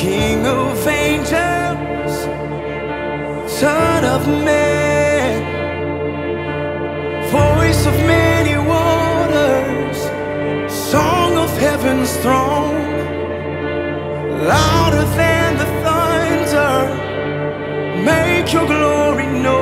King of angels, Son of man, voice of many waters, song of heaven's throne, louder than the thunder, make your glory known.